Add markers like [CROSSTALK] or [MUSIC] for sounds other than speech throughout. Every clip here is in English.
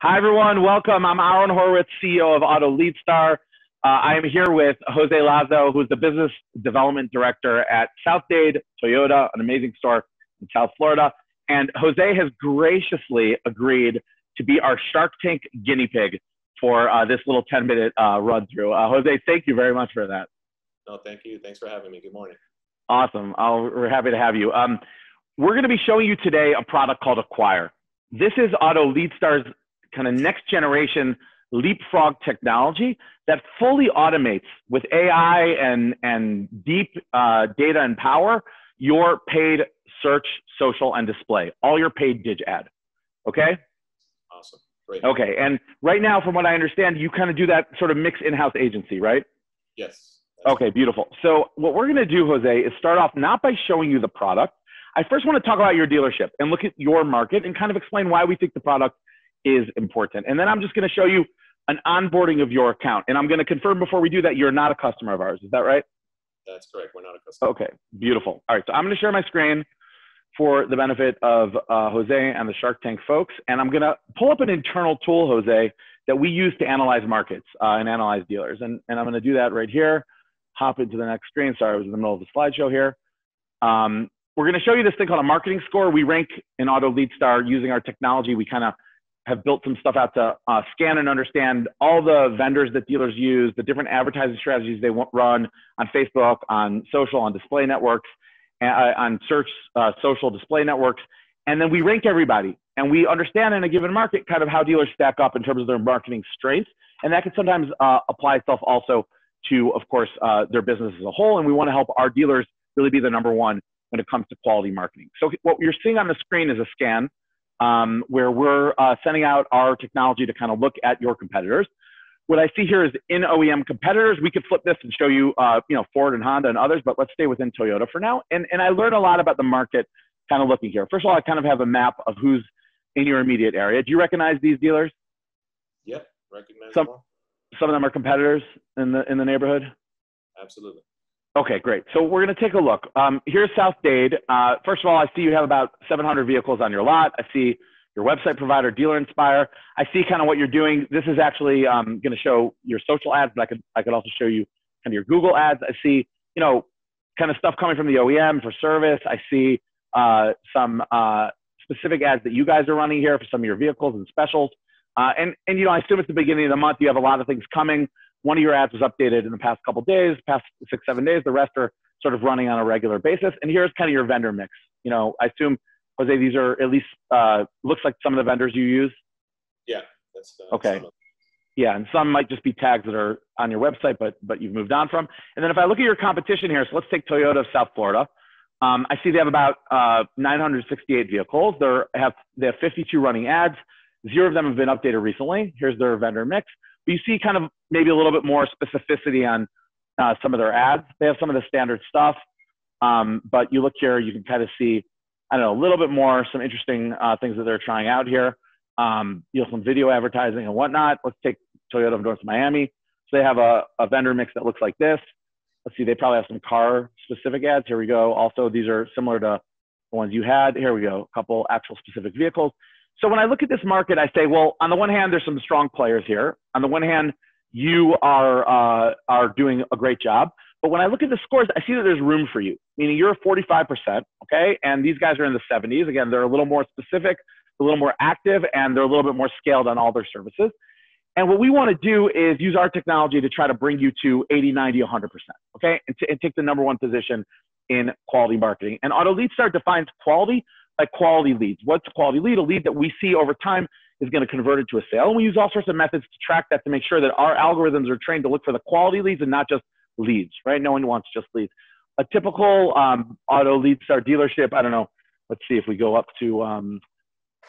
Hi, everyone. Welcome. I'm Aharon Horwitz, CEO of AutoLeadStar. Uh, I am here with Jose Lazo, who's the business development director at South Dade Toyota, an amazing store in South Florida. And Jose has graciously agreed to be our Shark Tank guinea pig for uh, this little 10 minute uh, run through. Uh, Jose, thank you very much for that. No, thank you. Thanks for having me. Good morning. Awesome. I'll, we're happy to have you. Um, we're going to be showing you today a product called Acquire. This is AutoLeadStar's kind of next generation leapfrog technology that fully automates with AI and, and deep uh, data and power your paid search, social, and display, all your paid dig ad. Okay? Awesome. Great. Okay. And right now, from what I understand, you kind of do that sort of mix in house agency, right? Yes. Okay, beautiful. So, what we're going to do, Jose, is start off not by showing you the product. I first want to talk about your dealership and look at your market and kind of explain why we think the product is important. And then I'm just going to show you an onboarding of your account. And I'm going to confirm before we do that you're not a customer of ours. Is that right? That's correct. We're not a customer. Okay, beautiful. All right, so I'm going to share my screen for the benefit of uh, Jose and the Shark Tank folks. And I'm going to pull up an internal tool, Jose, that we use to analyze markets uh, and analyze dealers. And, and I'm going to do that right here. Hop into the next screen. Sorry, I was in the middle of the slideshow here. Um, we're going to show you this thing called a marketing score. We rank in AutoLeadStar using our technology. We kind of have built some stuff out to uh, scan and understand all the vendors that dealers use, the different advertising strategies they want run on Facebook, on social, on display networks, uh, on search, uh, social display networks. And then we rank everybody and we understand in a given market kind of how dealers stack up in terms of their marketing strengths. And that can sometimes uh, apply itself also to, of course, uh, their business as a whole. And we want to help our dealers really be the number one when it comes to quality marketing. So what you're seeing on the screen is a scan um, where we're uh, sending out our technology to kind of look at your competitors. What I see here is in OEM competitors. We could flip this and show you, uh, you know, Ford and Honda and others, but let's stay within Toyota for now. And, and I learned a lot about the market kind of looking here. First of all, I kind of have a map of who's in your immediate area. Do you recognize these dealers? Yep, recognize some, them all. Some of them are competitors in the in the neighborhood. Absolutely. Okay, great. So we're going to take a look. Um, here's South Dade. Uh, first of all, I see you have about 700 vehicles on your lot. I see your website provider, Dealer Inspire. I see kind of what you're doing. This is actually um, going to show your social ads, but I could I could also show you kind of your Google ads. I see you know kind of stuff coming from the OEM for service. I see uh, some uh, specific ads that you guys are running here for some of your vehicles and specials. Uh, and and you know I assume it's the beginning of the month. You have a lot of things coming one of your ads was updated in the past couple days, past six, seven days. The rest are sort of running on a regular basis. And here's kind of your vendor mix. You know, I assume, Jose, these are at least, uh, looks like some of the vendors you use. Yeah. That's, uh, okay. Yeah, and some might just be tags that are on your website, but but you've moved on from. And then if I look at your competition here, so let's take Toyota of South Florida. Um, I see they have about uh, 968 vehicles. They have they have 52 running ads. Zero of them have been updated recently. Here's their vendor mix. But you see kind of maybe a little bit more specificity on uh, some of their ads. They have some of the standard stuff, um, but you look here, you can kind of see, I don't know, a little bit more, some interesting uh, things that they're trying out here. Um, you know, some video advertising and whatnot. Let's take Toyota of North Miami. So they have a, a vendor mix that looks like this. Let's see, they probably have some car specific ads. Here we go. Also, these are similar to the ones you had. Here we go, a couple actual specific vehicles. So when I look at this market, I say, well, on the one hand, there's some strong players here. On the one hand, you are uh, are doing a great job. But when I look at the scores, I see that there's room for you. Meaning you're 45%, okay, and these guys are in the 70s. Again, they're a little more specific, a little more active, and they're a little bit more scaled on all their services. And what we want to do is use our technology to try to bring you to 80, 90, 100%, okay, and, and take the number one position in quality marketing. And AutoLeadStar defines quality like quality leads. What's a quality lead? A lead that we see over time is going to convert it to a sale. And we use all sorts of methods to track that to make sure that our algorithms are trained to look for the quality leads and not just leads, right? No one wants just leads. A typical um, AutoLeadStar dealership, I don't know, let's see if we go up to, um,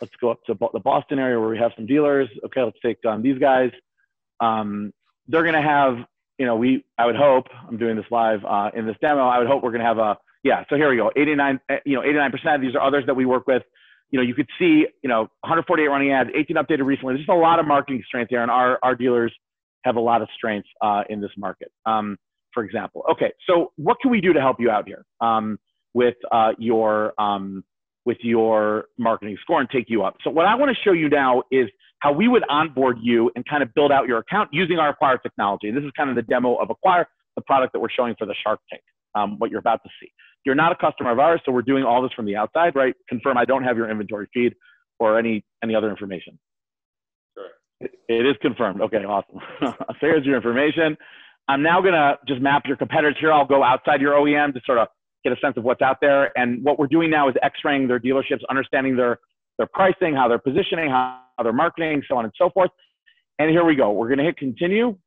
let's go up to the Boston area where we have some dealers. Okay, let's take um, these guys. Um, they're going to have, you know, we, I would hope, I'm doing this live uh, in this demo, I would hope we're going to have a yeah, so here we go. 89, eh, you know, 89%. Of these are others that we work with. You know, you could see, you know, 148 running ads, 18 updated recently. There's just a lot of marketing strength there, and our, our dealers have a lot of strength uh, in this market, um, for example. Okay, so what can we do to help you out here um, with uh, your um, with your marketing score and take you up? So what I want to show you now is how we would onboard you and kind of build out your account using our Acquire technology. This is kind of the demo of Acquire, the product that we're showing for the Shark Tank, um, what you're about to see. You're not a customer of ours, so we're doing all this from the outside, right? Confirm I don't have your inventory feed or any any other information. Correct. It, it is confirmed. Okay, awesome. [LAUGHS] so here's your information. I'm now gonna just map your competitors here. I'll go outside your OEM to sort of get a sense of what's out there. And what we're doing now is x-raying their dealerships, understanding their their pricing, how they're positioning, how, how they're marketing, so on and so forth. And here we go. We're gonna hit continue.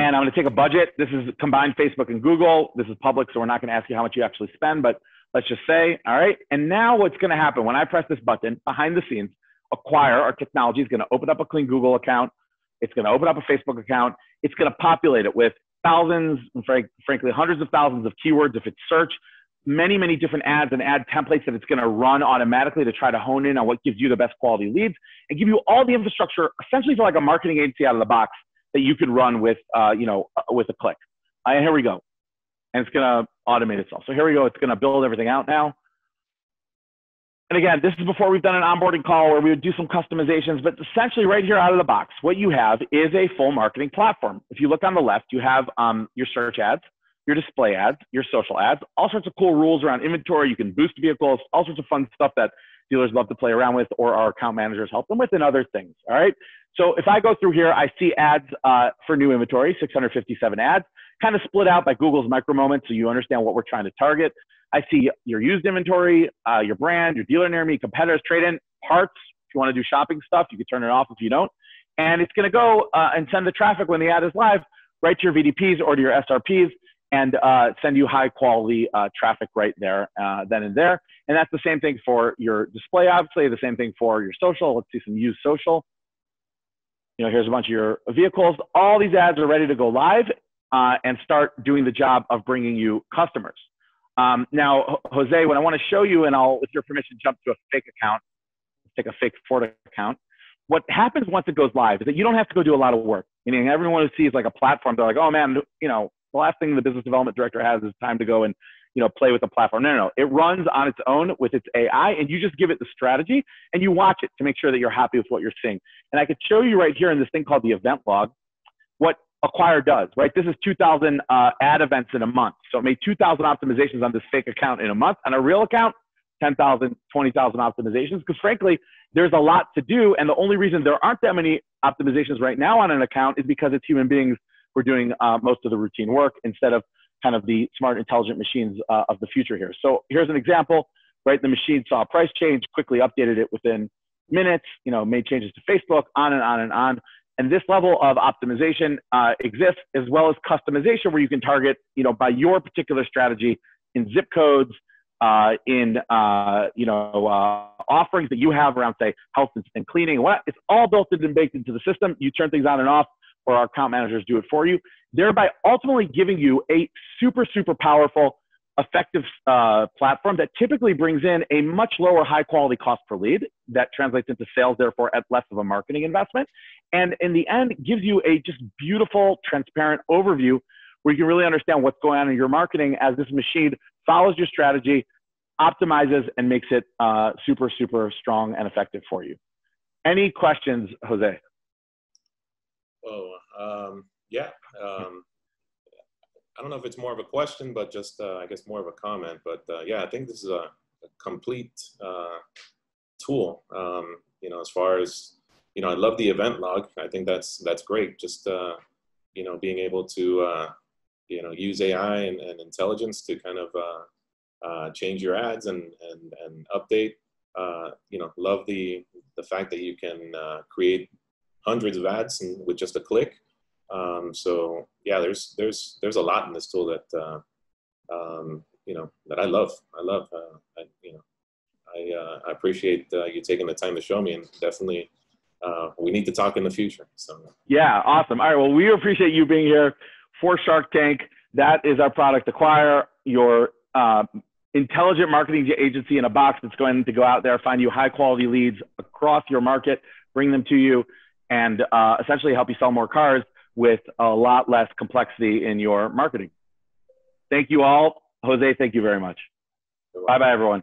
And I'm going to take a budget. This is combined Facebook and Google. This is public, so we're not going to ask you how much you actually spend, but let's just say, all right. And now what's going to happen when I press this button behind the scenes, acquire our technology is going to open up a clean Google account. It's going to open up a Facebook account. It's going to populate it with thousands, frank, frankly, hundreds of thousands of keywords if it's search, many, many different ads and ad templates that it's going to run automatically to try to hone in on what gives you the best quality leads and give you all the infrastructure essentially for like a marketing agency out of the box that you can run with, uh, you know, uh, with a click. And here we go. And it's going to automate itself. So here we go. It's going to build everything out now. And again, this is before we've done an onboarding call where we would do some customizations, but essentially right here out of the box, what you have is a full marketing platform. If you look on the left, you have um, your search ads, your display ads, your social ads, all sorts of cool rules around inventory. You can boost vehicles, all sorts of fun stuff that dealers love to play around with or our account managers help them with and other things. All right. So if I go through here, I see ads uh, for new inventory, 657 ads, kind of split out by Google's micro moments so you understand what we're trying to target. I see your used inventory, uh, your brand, your dealer near me, competitors, trade in, parts. If you want to do shopping stuff, you can turn it off if you don't. And it's going to go uh, and send the traffic when the ad is live right to your VDPs or to your SRPs and uh, send you high quality uh, traffic right there, uh, then and there. And that's the same thing for your display, obviously, the same thing for your social. Let's see some used social. You know, here's a bunch of your vehicles. All these ads are ready to go live uh, and start doing the job of bringing you customers. Um, now, Jose, what I want to show you, and I'll, with your permission, jump to a fake account, take a fake Ford account. What happens once it goes live is that you don't have to go do a lot of work. Meaning, everyone who sees like a platform, they're like, "Oh man, you know, the last thing the business development director has is time to go and you know play with the platform. No, no, no. It runs on its own with its AI, and you just give it the strategy and you watch it to make sure that you're happy with what you're seeing. And I could show you right here in this thing called the event log what Acquire does. Right, this is 2,000 uh, ad events in a month. So it made 2,000 optimizations on this fake account in a month. On a real account, 10,000, 20,000 optimizations. Because frankly, there's a lot to do, and the only reason there aren't that many optimizations right now on an account is because it's human beings who are doing uh, most of the routine work instead of kind of the smart, intelligent machines uh, of the future here. So here's an example, right? The machine saw a price change, quickly updated it within minutes, you know, made changes to Facebook, on and on and on. And this level of optimization uh, exists as well as customization where you can target, you know, by your particular strategy in zip codes, uh, in uh, you know uh, offerings that you have around say health and cleaning. What it's all built in and baked into the system. You turn things on and off or our account managers do it for you, thereby ultimately giving you a super, super powerful, effective uh, platform that typically brings in a much lower high quality cost per lead that translates into sales, therefore, at less of a marketing investment. And in the end, gives you a just beautiful, transparent overview where you can really understand what's going on in your marketing as this machine follows your strategy, optimizes, and makes it uh, super, super strong and effective for you. Any questions, Jose? Oh, um, yeah. Um, I don't know if it's more of a question, but just uh, I guess more of a comment. But uh, yeah, I think this is a, a complete uh, tool. Um, you know, as far as you know, I love the event log. I think that's that's great. Just uh, you know, being able to uh, you know use AI and, and intelligence to kind of uh, change your ads and and and update. you know, love the the fact that you can create hundreds of ads and with just a click. Um, so yeah, there's there's there's a lot in this tool that uh, um, you know that I love. I love. Uh, I, you know, I, uh, I appreciate uh, you taking the time to show me, and definitely uh, we need to talk in the future. So yeah, awesome. All right, well, we appreciate you being here for Shark Tank. That is our product Acquire, your uh, intelligent marketing agency in a box that's going to go out there, find you high quality leads across your market, bring them to you and uh, essentially help you sell more cars with a lot less complexity in your marketing. Thank you all. Jose, thank you very much. Bye bye, everyone.